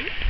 right.